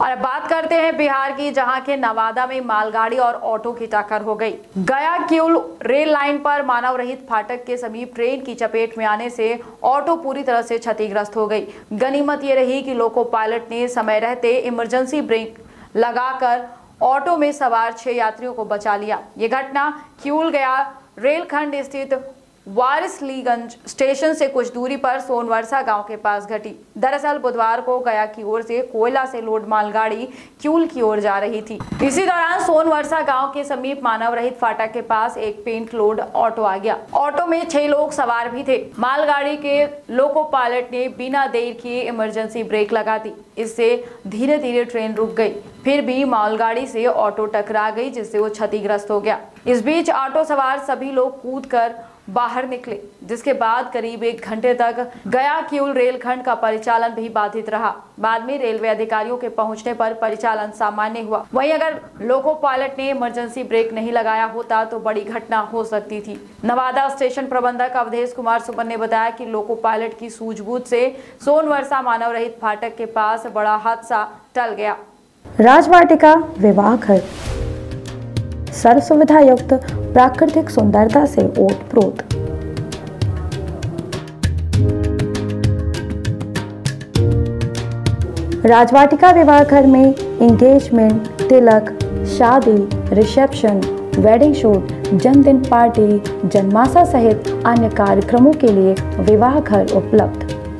और अब बात करते हैं बिहार की, जहाँ के नवादा में मालगाड़ी और ऑटो की टक्कर हो गई। गया क्यूल रेल लाइन पर मानव रहित फाटक के समीप ट्रेन की चपेट में आने से ऑटो पूरी तरह से क्षतिग्रस्त हो गई। गनीमत ये रही कि लोको पायलट ने समय रहते इमरजेंसी ब्रेक लगाकर ऑटो में सवार छह यात्रियों को बचा लिया। ये घटना क्यूल गया रेलखंड स्थित वारिसलीगंज स्टेशन से कुछ दूरी पर सोनवर्षा गाँव के पास घटी। दरअसल बुधवार को गया की ओर से कोयला से लोड मालगाड़ी क्यूल की ओर जा रही थी। इसी दौरान सोनवर्षा गाँव के समीप मानव रहित फाटक के पास एक पेंट लोड ऑटो आ गया। ऑटो में छह लोग सवार भी थे। मालगाड़ी के लोको पायलट ने बिना देर किए इमरजेंसी ब्रेक लगा दी। इससे धीरे धीरे ट्रेन रुक गई। फिर भी मालगाड़ी से ऑटो टकरा गई, जिससे वो क्षतिग्रस्त हो गया। इस बीच ऑटो सवार सभी लोग कूद कर बाहर निकले, जिसके बाद करीब एक घंटे तक गया क्यूल रेलखंड का परिचालन भी बाधित रहा। बाद में रेलवे अधिकारियों के पहुँचने पर परिचालन सामान्य हुआ। वहीं अगर लोको पायलट ने इमरजेंसी ब्रेक नहीं लगाया होता तो बड़ी घटना हो सकती थी। नवादा स्टेशन प्रबंधक अवधेश कुमार सुमन ने बताया कि लोको पायलट की सूझबूझ से सोनवर्षा मानव रहित फाटक के पास बड़ा हादसा टल गया। राजवाटिका विवाह घर सर्व सुविधा युक्त प्राकृतिक सुंदरता से ओत प्रोत राजवाटिका विवाह घर में एंगेजमेंट तिलक, शादी रिसेप्शन वेडिंग शूट जन्मदिन पार्टी जन्माशा सहित अन्य कार्यक्रमों के लिए विवाह घर उपलब्ध।